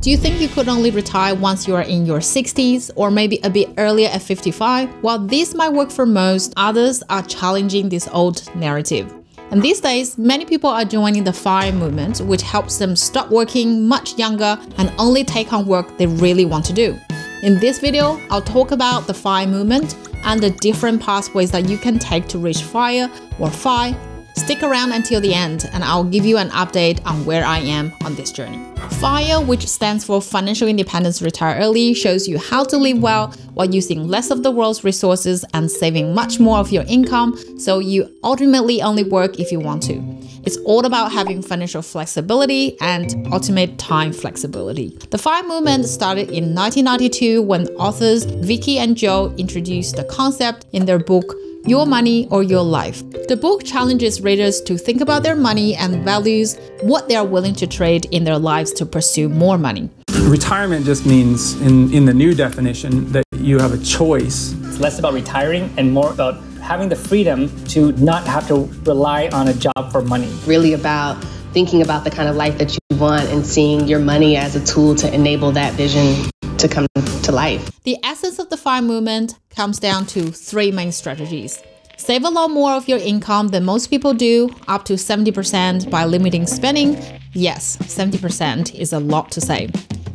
Do you think you could only retire once you are in your 60s or maybe a bit earlier at 55? While this might work for most, others are challenging this old narrative. And these days, many people are joining the FIRE movement, which helps them stop working much younger and only take on work they really want to do. In this video, I'll talk about the FIRE movement and the different pathways that you can take to reach FIRE or FI Stick around until the end and I'll give you an update on where I am on this journey. FIRE, which stands for Financial Independence Retire Early, shows you how to live well while using less of the world's resources and saving much more of your income so you ultimately only work if you want to. It's all about having financial flexibility and ultimate time flexibility. The FIRE movement started in 1992 when authors Vicki and Joe introduced the concept in their book your Money or Your Life. The book challenges readers to think about their money and values what they are willing to trade in their lives to pursue more money. Retirement just means, in, in the new definition, that you have a choice. It's less about retiring and more about having the freedom to not have to rely on a job for money. Really about thinking about the kind of life that you want and seeing your money as a tool to enable that vision to come to life. The essence of the FIRE movement comes down to three main strategies. Save a lot more of your income than most people do, up to 70% by limiting spending. Yes, 70% is a lot to save.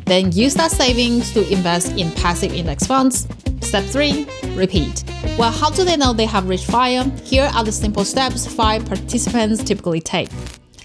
Then use that savings to invest in passive index funds. Step 3 Repeat. Well, how do they know they have reached FIRE? Here are the simple steps FIRE participants typically take.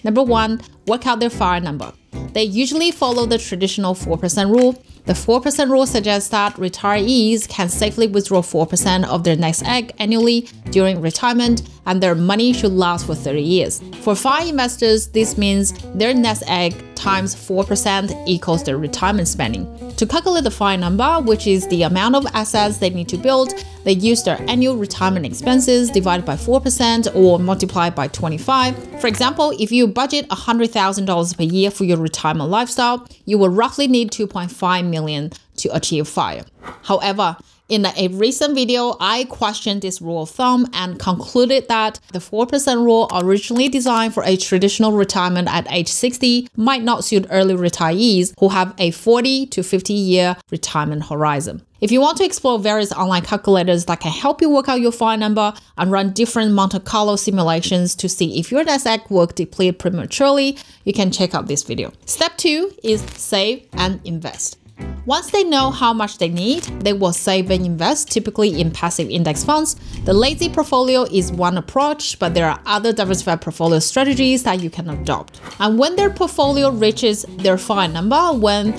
Number 1 Work out their FIRE number. They usually follow the traditional 4% rule. The 4% rule suggests that retirees can safely withdraw 4% of their nest egg annually during retirement, and their money should last for 30 years. For FIRE investors, this means their nest egg times 4% equals their retirement spending. To calculate the FIRE number, which is the amount of assets they need to build, they use their annual retirement expenses divided by 4% or multiplied by 25. For example, if you budget $100,000 per year for your retirement lifestyle, you will roughly need 2.5 million to achieve FIRE. However, in a recent video, I questioned this rule of thumb and concluded that the 4% rule originally designed for a traditional retirement at age 60 might not suit early retirees who have a 40 to 50 year retirement horizon. If you want to explore various online calculators that can help you work out your FIRE number and run different Monte Carlo simulations to see if your egg will deplete prematurely, you can check out this video. Step two is save and invest. Once they know how much they need, they will save and invest, typically in passive index funds. The lazy portfolio is one approach, but there are other diversified portfolio strategies that you can adopt. And when their portfolio reaches their FIRE number, when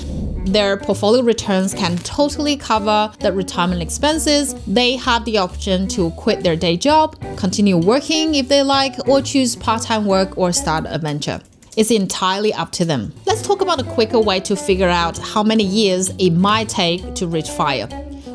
their portfolio returns can totally cover the retirement expenses. They have the option to quit their day job, continue working if they like, or choose part time work or start a venture. It's entirely up to them. Let's talk about a quicker way to figure out how many years it might take to reach FIRE.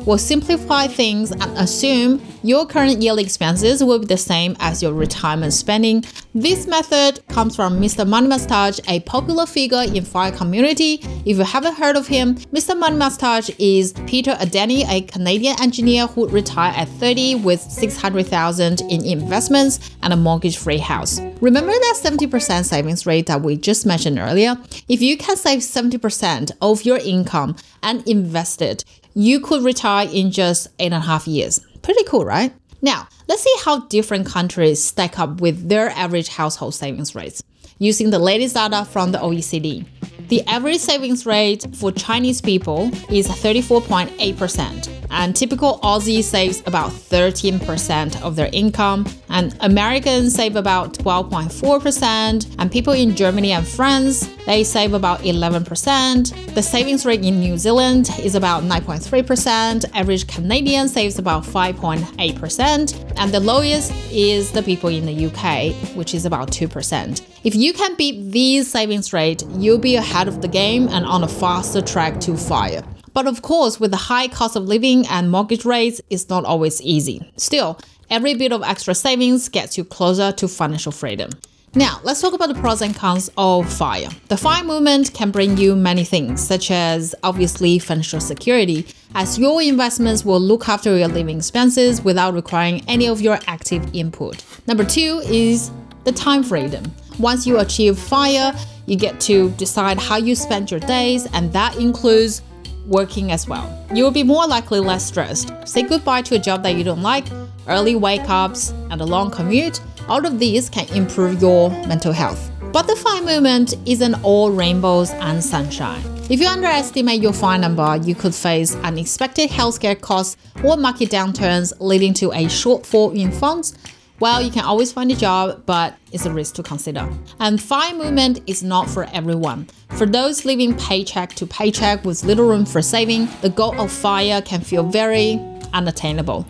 We'll simplify things and assume your current yearly expenses will be the same as your retirement spending. This method comes from Mr. Money Mustache, a popular figure in FIRE community. If you haven't heard of him, Mr. Money Mustache is Peter Adeney, a Canadian engineer who retired at 30 with 600,000 in investments and a mortgage-free house. Remember that 70% savings rate that we just mentioned earlier? If you can save 70% of your income and invest it, you could retire in just eight and a half years. Pretty cool, right? Now, let's see how different countries stack up with their average household savings rates using the latest data from the OECD. The average savings rate for Chinese people is 34.8%, and typical Aussie saves about 13% of their income, and Americans save about 12.4%, and people in Germany and France, they save about 11%. The savings rate in New Zealand is about 9.3%, average Canadian saves about 5.8%, and the lowest is the people in the UK, which is about 2%. If you can beat these savings rate, you'll be ahead of the game and on a faster track to FIRE. But of course, with the high cost of living and mortgage rates, it's not always easy. Still, every bit of extra savings gets you closer to financial freedom. Now, let's talk about the pros and cons of FIRE. The FIRE movement can bring you many things, such as obviously financial security, as your investments will look after your living expenses without requiring any of your active input. Number two is the time freedom. Once you achieve FIRE, you get to decide how you spend your days, and that includes working as well. You will be more likely less stressed. Say goodbye to a job that you don't like, early wake ups, and a long commute. All of these can improve your mental health. But the FIRE movement isn't all rainbows and sunshine. If you underestimate your FIRE number, you could face unexpected healthcare costs or market downturns leading to a shortfall in funds well, you can always find a job, but it's a risk to consider. And FIRE movement is not for everyone. For those living paycheck to paycheck with little room for saving, the goal of FIRE can feel very unattainable.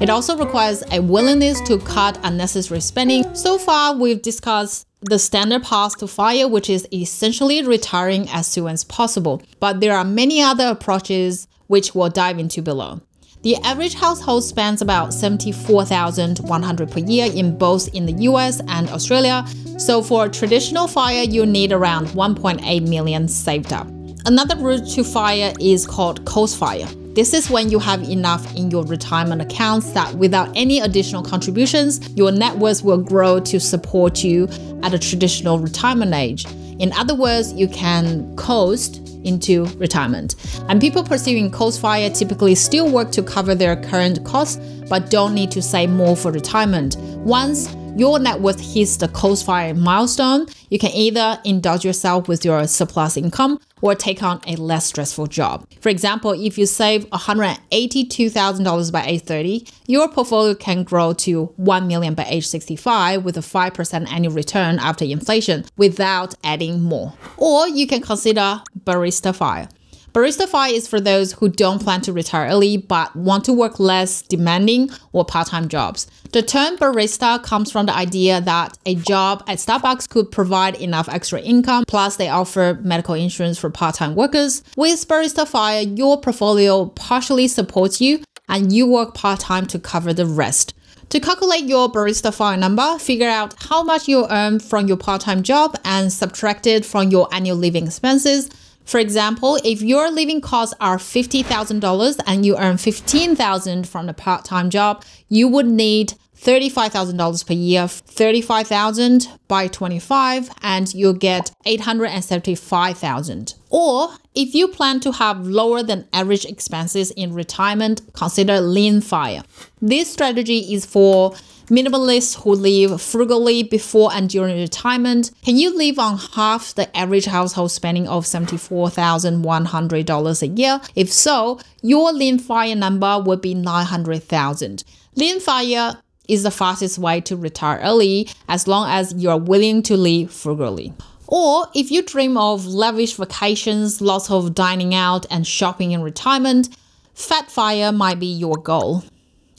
It also requires a willingness to cut unnecessary spending. So far, we've discussed the standard path to FIRE, which is essentially retiring as soon as possible. But there are many other approaches which we'll dive into below. The average household spends about 74,100 per year in both in the US and Australia. So for traditional FIRE, you need around 1.8 million saved up. Another route to FIRE is called coast FIRE. This is when you have enough in your retirement accounts that without any additional contributions, your net worth will grow to support you at a traditional retirement age. In other words, you can coast into retirement. And people pursuing coast fire typically still work to cover their current costs, but don't need to save more for retirement. Once your net worth hits the coast fire milestone, you can either indulge yourself with your surplus income or take on a less stressful job. For example, if you save $182,000 by age 30, your portfolio can grow to 1 million by age 65 with a 5% annual return after inflation without adding more. Or you can consider barista fire. Barista Fire is for those who don't plan to retire early but want to work less demanding or part time jobs. The term barista comes from the idea that a job at Starbucks could provide enough extra income, plus, they offer medical insurance for part time workers. With Barista Fire, your portfolio partially supports you and you work part time to cover the rest. To calculate your barista fire number, figure out how much you earn from your part time job and subtract it from your annual living expenses for example, if your living costs are $50,000 and you earn 15,000 from a part-time job, you would need $35,000 per year, 35,000 by 25 and you'll get 875,000. Or if you plan to have lower than average expenses in retirement, consider lean fire. This strategy is for Minimalists who live frugally before and during retirement, can you live on half the average household spending of $74,100 a year? If so, your lean fire number would be 900,000. Lean fire is the fastest way to retire early as long as you're willing to live frugally. Or if you dream of lavish vacations, lots of dining out, and shopping in retirement, Fat Fire might be your goal.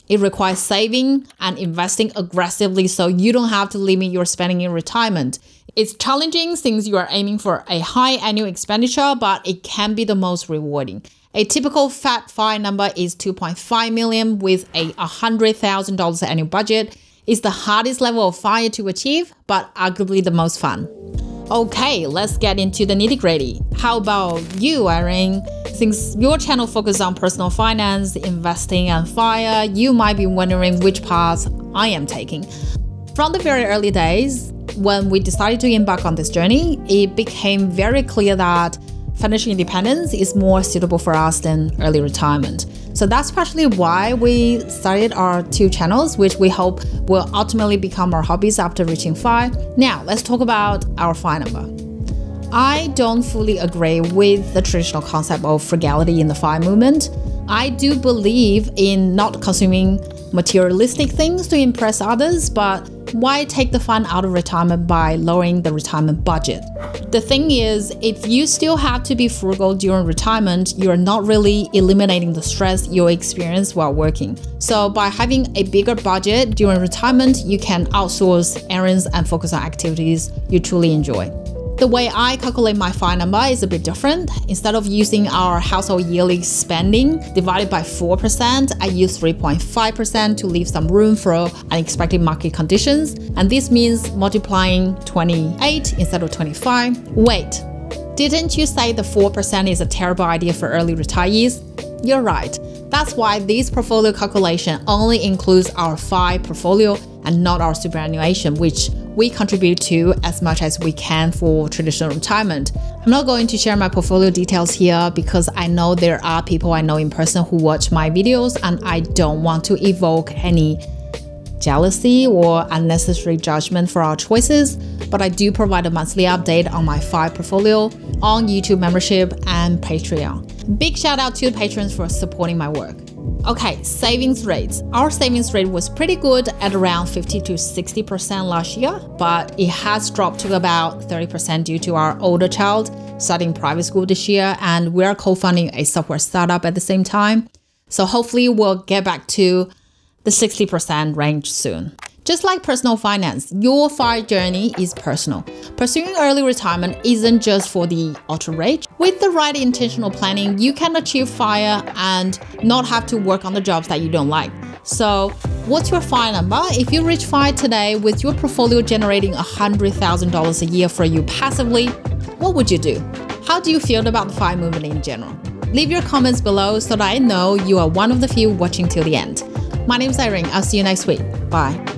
It requires saving and investing aggressively so you don't have to limit your spending in retirement. It's challenging since you are aiming for a high annual expenditure, but it can be the most rewarding. A typical fat fire number is 2.5 million with a $100,000 annual budget. It's the hardest level of fire to achieve, but arguably the most fun. Okay, let's get into the nitty gritty. How about you, Irene? Since your channel focuses on personal finance, investing, and fire, you might be wondering which path I am taking. From the very early days, when we decided to embark on this journey, it became very clear that financial independence is more suitable for us than early retirement. So that's partially why we started our two channels, which we hope will ultimately become our hobbies after reaching five. Now, let's talk about our FIRE number. I don't fully agree with the traditional concept of frugality in the FIRE movement. I do believe in not consuming materialistic things to impress others, but why take the fun out of retirement by lowering the retirement budget? The thing is, if you still have to be frugal during retirement, you're not really eliminating the stress you experience while working. So, by having a bigger budget during retirement, you can outsource errands and focus on activities you truly enjoy. The way I calculate my FIRE number is a bit different. Instead of using our household yearly spending divided by 4%, I use 3.5% to leave some room for unexpected market conditions. And this means multiplying 28 instead of 25. Wait, didn't you say the 4% is a terrible idea for early retirees? You're right. That's why this portfolio calculation only includes our FIRE portfolio and not our superannuation, which we contribute to as much as we can for traditional retirement. I'm not going to share my portfolio details here because I know there are people I know in person who watch my videos and I don't want to evoke any jealousy or unnecessary judgment for our choices, but I do provide a monthly update on my FI portfolio on YouTube membership and Patreon. Big shout out to patrons for supporting my work. Okay, savings rates. Our savings rate was pretty good at around 50 to 60% last year, but it has dropped to about 30% due to our older child starting private school this year, and we're co funding a software startup at the same time. So hopefully, we'll get back to the 60% range soon. Just like personal finance, your FIRE journey is personal. Pursuing early retirement isn't just for the ultra rich. With the right intentional planning, you can achieve FIRE and not have to work on the jobs that you don't like. So, what's your FIRE number? If you reach FIRE today with your portfolio generating $100,000 a year for you passively, what would you do? How do you feel about the FIRE movement in general? Leave your comments below so that I know you are one of the few watching till the end. My name is Irene. I'll see you next week. Bye.